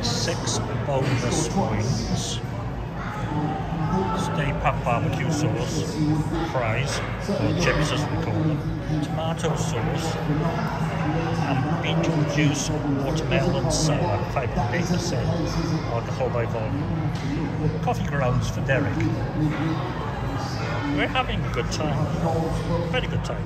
Six boneless wings, stay pat barbecue sauce, fries, or chips as we call them, tomato sauce, and beetroot juice, watermelon sour, 5.8% alcohol by volume. Coffee grounds for Derek. We're having a good time. Very good time.